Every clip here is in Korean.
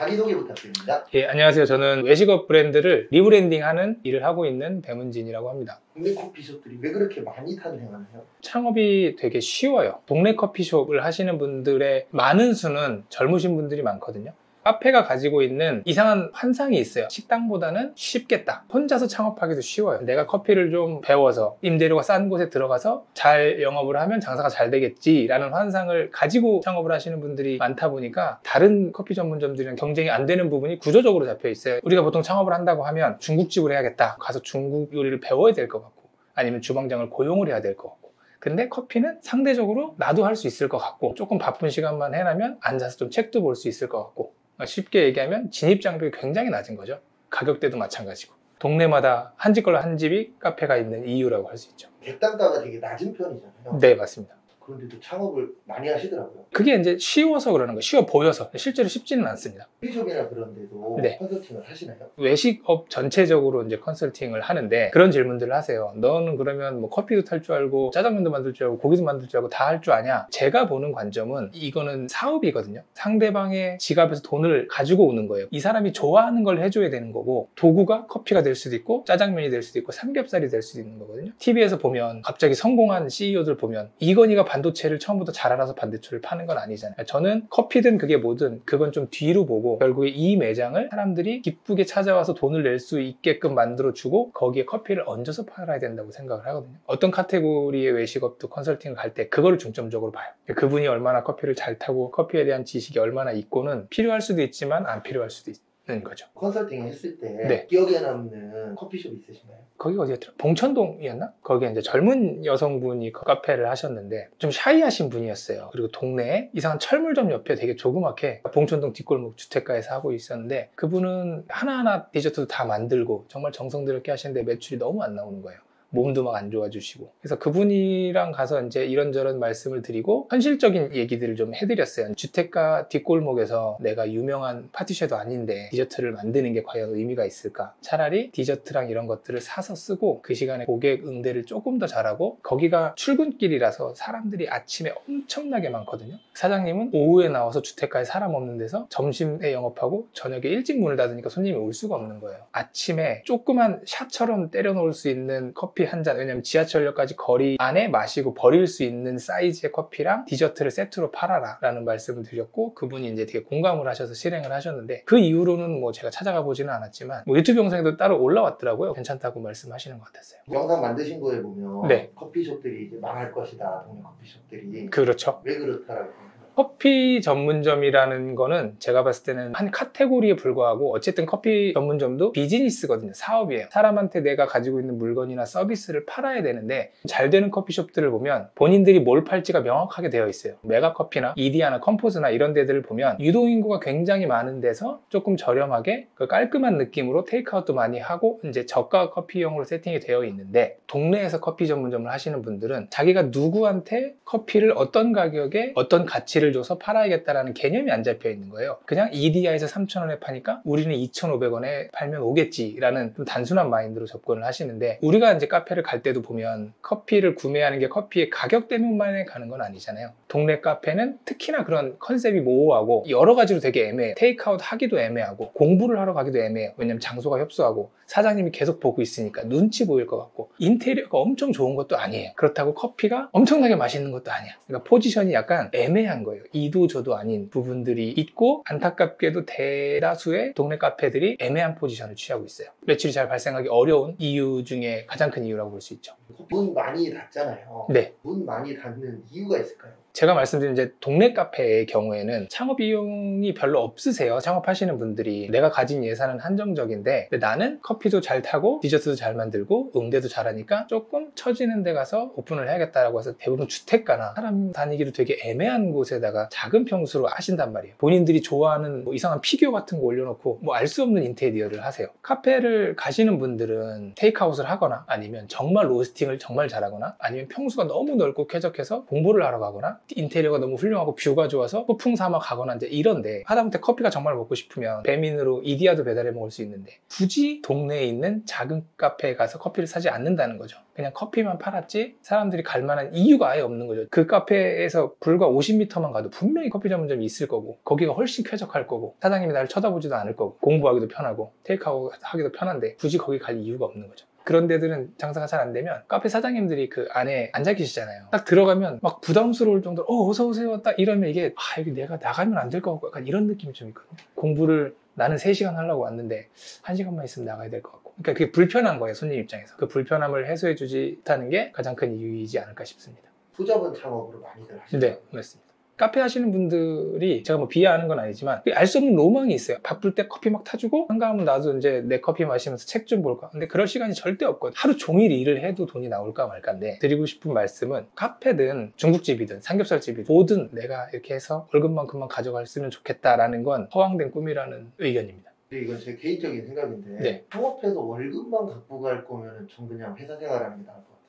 자기소개 부탁드립니다. 예, 안녕하세요. 저는 외식업 브랜드를 리브랜딩하는 일을 하고 있는 배문진이라고 합니다. 국내 커피숍들이 왜 그렇게 많이 탄생하나요? 창업이 되게 쉬워요. 동네 커피숍을 하시는 분들의 많은 수는 젊으신 분들이 많거든요. 카페가 가지고 있는 이상한 환상이 있어요. 식당보다는 쉽겠다. 혼자서 창업하기도 쉬워요. 내가 커피를 좀 배워서 임대료가 싼 곳에 들어가서 잘 영업을 하면 장사가 잘 되겠지라는 환상을 가지고 창업을 하시는 분들이 많다 보니까 다른 커피 전문점들이랑 경쟁이 안 되는 부분이 구조적으로 잡혀 있어요. 우리가 보통 창업을 한다고 하면 중국집을 해야겠다. 가서 중국 요리를 배워야 될 것 같고 아니면 주방장을 고용을 해야 될 것 같고 근데 커피는 상대적으로 나도 할 수 있을 것 같고 조금 바쁜 시간만 해나면 앉아서 좀 책도 볼 수 있을 것 같고 쉽게 얘기하면 진입 장벽이 굉장히 낮은 거죠. 가격대도 마찬가지고. 동네마다 한 집 걸로 한 집이 카페가 있는 이유라고 할 수 있죠. 객단가가 되게 낮은 편이잖아요. 네, 맞습니다. 그런데도 창업을 많이 하시더라고요. 그게 이제 쉬워서 그러는 거예요. 쉬워 보여서. 실제로 쉽지는 않습니다. 커피숍이나 그런 데도 네. 컨설팅을 하시나요? 외식업 전체적으로 이제 컨설팅을 하는데 그런 질문들을 하세요. 너는 그러면 뭐 커피도 탈 줄 알고 짜장면도 만들 줄 알고 고기도 만들 줄 알고 다 할 줄 아냐? 제가 보는 관점은 이거는 사업이거든요. 상대방의 지갑에서 돈을 가지고 오는 거예요. 이 사람이 좋아하는 걸 해줘야 되는 거고 도구가 커피가 될 수도 있고 짜장면이 될 수도 있고 삼겹살이 될 수도 있는 거거든요. TV에서 보면 갑자기 성공한 CEO들 보면 이건희가 반도체를 처음부터 잘 알아서 반도체를 파는 건 아니잖아요. 저는 커피든 그게 뭐든 그건 좀 뒤로 보고 결국에 이 매장을 사람들이 기쁘게 찾아와서 돈을 낼 수 있게끔 만들어주고 거기에 커피를 얹어서 팔아야 된다고 생각을 하거든요. 어떤 카테고리의 외식업도 컨설팅을 갈 때 그거를 중점적으로 봐요. 그분이 얼마나 커피를 잘 타고 커피에 대한 지식이 얼마나 있고는 필요할 수도 있지만 안 필요할 수도 있 는 거죠. 컨설팅 했을 때 네. 기억에 남는 커피숍 있으신가요? 거기가 어디였더라? 봉천동이었나? 거기에 이제 젊은 여성분이 그 카페를 하셨는데 좀 샤이하신 분이었어요. 그리고 동네에 이상한 철물점 옆에 되게 조그맣게 봉천동 뒷골목 주택가에서 하고 있었는데 그분은 하나하나 디저트도 다 만들고 정말 정성 들였게 하시는데 매출이 너무 안 나오는 거예요. 몸도 막 안 좋아주시고. 그래서 그분이랑 가서 이제 이런저런 말씀을 드리고 현실적인 얘기들을 좀 해드렸어요. 주택가 뒷골목에서 내가 유명한 파티쉐도 아닌데 디저트를 만드는 게 과연 의미가 있을까? 차라리 디저트랑 이런 것들을 사서 쓰고 그 시간에 고객 응대를 조금 더 잘하고 거기가 출근길이라서 사람들이 아침에 엄청나게 많거든요. 사장님은 오후에 나와서 주택가에 사람 없는 데서 점심에 영업하고 저녁에 일찍 문을 닫으니까 손님이 올 수가 없는 거예요. 아침에 조그만 shot처럼 때려 넣을 수 있는 커피 한 잔. 왜냐면 지하철역까지 거리 안에 마시고 버릴 수 있는 사이즈의 커피랑 디저트를 세트로 팔아라 라는 말씀을 드렸고 그분이 이제 되게 공감을 하셔서 실행을 하셨는데 그 이후로는 뭐 제가 찾아가 보지는 않았지만 뭐 유튜브 영상에도 따로 올라왔더라고요. 괜찮다고 말씀하시는 것 같았어요. 영상 만드신 거에 보면 네. 커피숍들이 이제 망할 것이다. 동네 커피숍들이. 그렇죠. 왜 그렇다라고? 커피 전문점이라는 거는 제가 봤을 때는 한 카테고리에 불과하고 어쨌든 커피 전문점도 비즈니스거든요. 사업이에요. 사람한테 내가 가지고 있는 물건이나 서비스를 팔아야 되는데 잘 되는 커피숍들을 보면 본인들이 뭘 팔지가 명확하게 되어 있어요. 메가커피나 이디야나 컴포즈나 이런 데들을 보면 유동인구가 굉장히 많은 데서 조금 저렴하게 그 깔끔한 느낌으로 테이크아웃도 많이 하고 이제 저가 커피용으로 세팅이 되어 있는데 동네에서 커피 전문점을 하시는 분들은 자기가 누구한테 커피를 어떤 가격에 어떤 가치 를 줘서 팔아야겠다라는 개념이 안 잡혀 있는 거예요. 그냥 이디야에서 3,000원에 파니까 우리는 2,500원에 팔면 오겠지라는 좀 단순한 mind로 접근을 하시는데 우리가 이제 카페를 갈 때도 보면 커피를 구매하는 게 커피의 가격 때문만에 가는 건 아니잖아요. 동네 카페는 특히나 그런 concept이 모호하고 여러 가지로 되게 애매해요. 테이크아웃 하기도 애매하고 공부를 하러 가기도 애매해요. 왜냐면 장소가 협소하고 사장님이 계속 보고 있으니까 눈치 보일 것 같고 인테리어가 엄청 좋은 것도 아니에요. 그렇다고 커피가 엄청나게 맛있는 것도 아니야. 그러니까 포지션이 약간 애매한 거예요. 이도 저도 아닌 부분들이 있고 안타깝게도 대다수의 동네 카페들이 애매한 포지션을 취하고 있어요. 매출이 잘 발생하기 어려운 이유 중에 가장 큰 이유라고 볼 수 있죠. 문 많이 닫잖아요. 네. 문 많이 닫는 이유가 있을까요? 제가 말씀드린 이제 동네 카페의 경우에는 창업 비용이 별로 없으세요. 창업하시는 분들이 내가 가진 예산은 한정적인데 나는 커피도 잘 타고 디저트도 잘 만들고 응대도 잘하니까 조금 처지는 데 가서 오픈을 해야겠다라고 해서 대부분 주택가나 사람 다니기도 되게 애매한 곳에다가 작은 평수로 하신단 말이에요. 본인들이 좋아하는 뭐 이상한 figure 같은 거 올려놓고 뭐 알 수 없는 인테리어를 하세요. 카페를 가시는 분들은 테이크아웃을 하거나 아니면 정말 roasting을 정말 잘하거나 아니면 평수가 너무 넓고 쾌적해서 공부를 하러 가거나 인테리어가 너무 훌륭하고 view가 좋아서 소풍 삼아 가거나 이제 이런데 하다못해 커피가 정말 먹고 싶으면 배민으로 이디야도 배달해 먹을 수 있는데 굳이 동네에 있는 작은 카페에 가서 커피를 사지 않는다는 거죠. 그냥 커피만 팔았지 사람들이 갈 만한 이유가 아예 없는 거죠. 그 카페에서 불과 50m만 가도 분명히 커피 전문점이 있을 거고 거기가 훨씬 쾌적할 거고 사장님이 나를 쳐다보지도 않을 거고 공부하기도 편하고 테이크아웃 하기도 편한데 굳이 거기 갈 이유가 없는 거죠. 그런 데들은 장사가 잘 안 되면 카페 사장님들이 그 안에 앉아 계시잖아요. 딱 들어가면 막 부담스러울 정도로 어 어서 오세요 딱 이러면 이게 아 여기 내가 나가면 안 될 것 같고 약간 이런 느낌이 좀 있거든요. 공부를 나는 3시간 하려고 왔는데 1시간만 있으면 나가야 될 것 같고 그러니까 그게 불편한 거예요 손님 입장에서 그 불편함을 해소해 주지 못하는 게 가장 큰 이유이지 않을까 싶습니다. 소자본 창업으로 많이들 하시죠. 네, 맞습니다. 카페 하시는 분들이 제가 뭐 비하하는 건 아니지만 알 수 없는 로망이 있어요. 바쁠 때 커피 막 타주고 한가하면 나도 이제 내 커피 마시면서 책 좀 볼까. 근데 그럴 시간이 절대 없거든. 하루 종일 일을 해도 돈이 나올까 말까인데 드리고 싶은 말씀은 카페든 중국집이든 삼겹살집이든 뭐든 내가 이렇게 해서 월급만큼만 가져갔으면 좋겠다라는 건 허황된 꿈이라는 의견입니다. 근데 이건 제 개인적인 생각인데 네. 창업해서 월급만 갖고 갈 거면은 전 그냥 회사 생활하는 게 나을 것 같은데.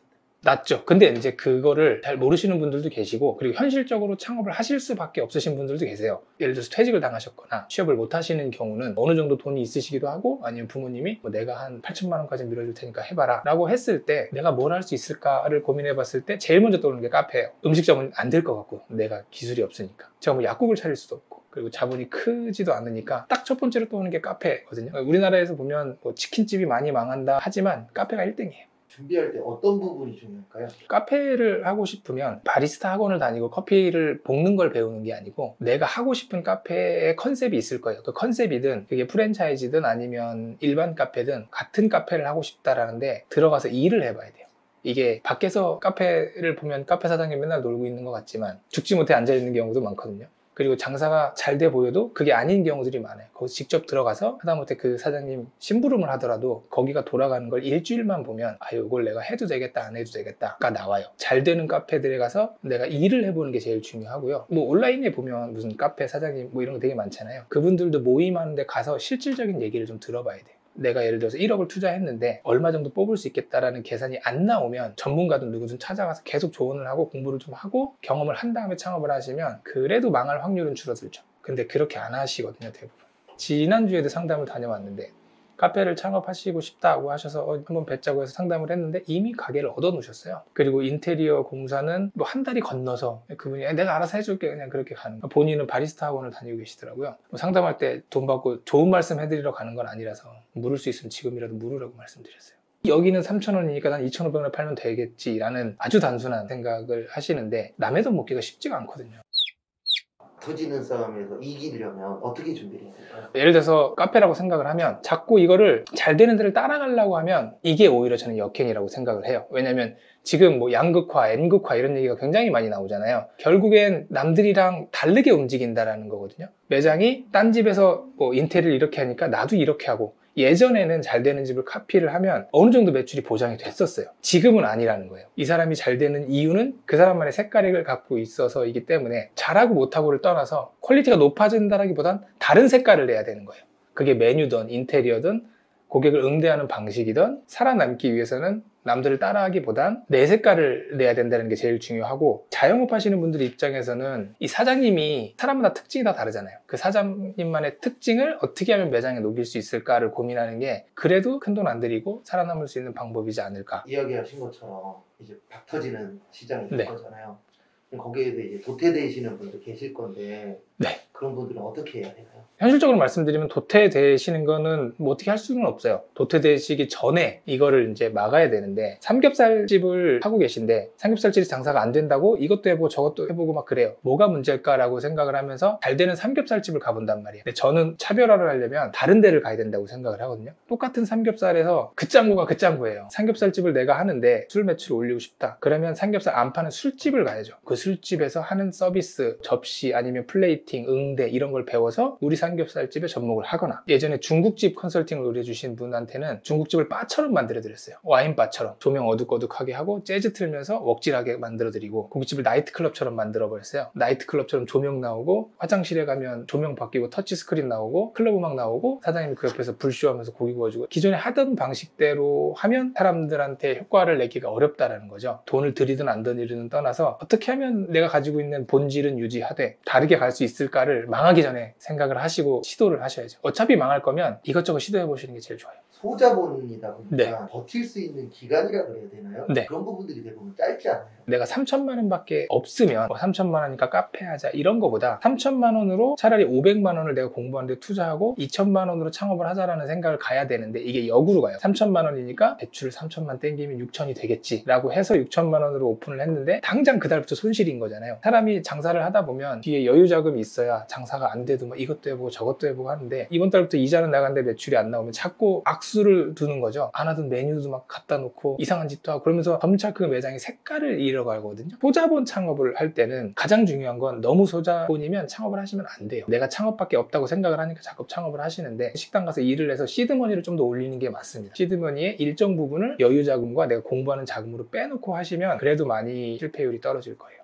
낫죠. 근데 이제 그거를 잘 모르시는 분들도 계시고, 그리고 현실적으로 창업을 하실 수밖에 없으신 분들도 계세요. 예를 들어서 퇴직을 당하셨거나 취업을 못 하시는 경우는 어느 정도 돈이 있으시기도 하고, 아니면 부모님이 뭐 내가 한 8천만 원까지 밀어줄 테니까 해봐라. 라고 했을 때 내가 뭘 할 수 있을까를 고민해 봤을 때 제일 먼저 떠오르는 게 카페예요. 음식점은 안 될 것 같고, 내가 기술이 없으니까. 제가 뭐 약국을 차릴 수도 없고. 그리고 자본이 크지도 않으니까 딱 첫 번째로 떠오르는 게 카페거든요. 우리나라에서 보면 뭐 치킨집이 많이 망한다 하지만 카페가 1등이에요. 준비할 때 어떤 부분이 중요할까요? 카페를 하고 싶으면 바리스타 학원을 다니고 커피를 볶는 걸 배우는 게 아니고 내가 하고 싶은 카페의 컨셉이 있을 거예요. 그 컨셉이든 그게 프랜차이즈든 아니면 일반 카페든 같은 카페를 하고 싶다라는데 들어가서 일을 해봐야 돼요. 이게 밖에서 카페를 보면 카페 사장님 맨날 놀고 있는 것 같지만 죽지 못해 앉아 있는 경우도 많거든요. 그리고 장사가 잘 돼 보여도 그게 아닌 경우들이 많아요. 거기 직접 들어가서 하다못해 그 사장님 심부름을 하더라도 거기가 돌아가는 걸 일주일만 보면 아 이걸 내가 해도 되겠다 안 해도 되겠다가 나와요. 잘 되는 카페들에 가서 내가 일을 해보는 게 제일 중요하고요. 뭐 온라인에 보면 무슨 카페 사장님 뭐 이런 거 되게 많잖아요. 그분들도 모임하는데 가서 실질적인 얘기를 좀 들어봐야 돼요. 내가 예를 들어서 1억을 투자했는데 얼마 정도 뽑을 수 있겠다라는 계산이 안 나오면 전문가든 누구든 찾아가서 계속 조언을 하고 공부를 좀 하고 경험을 한 다음에 창업을 하시면 그래도 망할 확률은 줄어들죠. 근데 그렇게 안 하시거든요, 대부분. 지난주에도 상담을 다녀왔는데 카페를 창업하시고 싶다고 하셔서 어, 한번 뵙자고 해서 상담을 했는데 이미 가게를 얻어 놓으셨어요. 그리고 인테리어 공사는 뭐 한 달이 건너서 그분이 "에, 내가 알아서 해줄게 그냥 그렇게 가는 거예요. 본인은 바리스타 학원을 다니고 계시더라고요. 뭐 상담할 때 돈 받고 좋은 말씀 해드리러 가는 건 아니라서 물을 수 있으면 지금이라도 물으라고 말씀드렸어요. 여기는 3,000원이니까 난 2,500원에 팔면 되겠지라는 아주 단순한 생각을 하시는데 남의 돈 먹기가 쉽지가 않거든요. 터지는 싸움에서 이기려면 어떻게 준비를 해야 될까요? 예를 들어서 카페라고 생각을 하면 자꾸 이거를 잘 되는 데를 따라가려고 하면 이게 오히려 저는 역행이라고 생각을 해요. 왜냐면 지금 뭐 양극화, N극화 이런 얘기가 굉장히 많이 나오잖아요. 결국엔 남들이랑 다르게 움직인다라는 거거든요. 매장이 딴 집에서 뭐 인테리어를 이렇게 하니까 나도 이렇게 하고 예전에는 잘 되는 집을 카피를 하면 어느 정도 매출이 보장이 됐었어요. 지금은 아니라는 거예요. 이 사람이 잘 되는 이유는 그 사람만의 색깔을 갖고 있어서이기 때문에 잘하고 못하고를 떠나서 quality가 높아진다라기보단 다른 색깔을 내야 되는 거예요. 그게 메뉴든 인테리어든 고객을 응대하는 방식이든 살아남기 위해서는 남들을 따라하기보단 내 색깔을 내야 된다는 게 제일 중요하고 자영업 하시는 분들 입장에서는 이 사장님이 사람마다 특징이 다 다르잖아요. 그 사장님만의 특징을 어떻게 하면 매장에 녹일 수 있을까를 고민하는 게 그래도 큰 돈 안 들이고 살아남을 수 있는 방법이지 않을까. 이야기하신 것처럼 이제 박 터지는 시장이 될 네. 거잖아요. 그럼 거기에서 이제 도태되시는 분들 계실 건데 네. 그런 분들은 어떻게 해야 되나요? 현실적으로 말씀드리면 도태되시는 거는 뭐 어떻게 할 수는 없어요. 도태되시기 전에 이거를 이제 막아야 되는데 삼겹살집을 하고 계신데 삼겹살집이 장사가 안 된다고 이것도 해보고 저것도 해보고 막 그래요. 뭐가 문제일까라고 생각을 하면서 잘 되는 삼겹살집을 가본단 말이에요. 근데 저는 차별화를 하려면 다른 데를 가야 된다고 생각을 하거든요. 똑같은 삼겹살에서 그 짱구가 그 짱구예요. 삼겹살집을 내가 하는데 술 매출을 올리고 싶다. 그러면 삼겹살 안 파는 술집을 가야죠. 그 술집에서 하는 서비스, 접시 아니면 플레이팅 컨설팅, 응대 이런 걸 배워서 우리 삼겹살집에 접목을 하거나 예전에 중국집 컨설팅을 의뢰주신 분한테는 중국집을 바처럼 만들어드렸어요. 와인바처럼 조명 어둑어둑하게 하고 재즈 틀면서 wok질하게 만들어드리고 고깃집을 나이트클럽처럼 만들어버렸어요. 나이트클럽처럼 조명 나오고 화장실에 가면 조명 바뀌고 터치스크린 나오고 클럽 음악 나오고 사장님이 그 옆에서 불쇼하면서 고기 구워주고 기존에 하던 방식대로 하면 사람들한테 효과를 내기가 어렵다라는 거죠. 돈을 들이든 안 들이든 떠나서 어떻게 하면 내가 가지고 있는 본질은 유지하되 다르게 갈 수 있을 까를 망하기 전에 생각을 하시고 시도를 하셔야죠. 어차피 망할 거면 이것저것 시도해 보시는 게 제일 좋아요. 소자본이다 보니까 네. 버틸 수 있는 기간이라 그래야 되나요? 네. 그런 부분들이 대부분 짧지 않아요. 내가 3천만 원밖에 없으면 뭐 3천만 원이니까 카페 하자 이런 거보다 3천만 원으로 차라리 500만 원을 내가 공부하는데 투자하고 2천만 원으로 창업을 하자라는 생각을 가야 되는데 이게 역으로 가요. 3천만 원이니까 대출을 3천만 땡기면 6천이 되겠지라고 해서 6천만 원으로 오픈을 했는데 당장 그달부터 손실인 거잖아요. 사람이 장사를 하다 보면 뒤에 여유 자금이 있어야 장사가 안 돼도 뭐 이것도 해보고 저것도 해보고 하는데 이번 달부터 이자는 나갔는데 매출이 안 나오면 자꾸 악 수를 두는 거죠. 안 하던 메뉴도 막 갖다 놓고 이상한 짓도 하고 그러면서 점차 그 매장의 색깔을 잃어가거든요. 소자본 창업을 할 때는 가장 중요한 건 너무 소자본이면 창업을 하시면 안 돼요. 내가 창업밖에 없다고 생각을 하니까 자꾸 창업을 하시는데 식당 가서 일을 해서 시드머니를 좀 더 올리는 게 맞습니다. 시드머니의 일정 부분을 여유 자금과 내가 공부하는 자금으로 빼놓고 하시면 그래도 많이 실패율이 떨어질 거예요.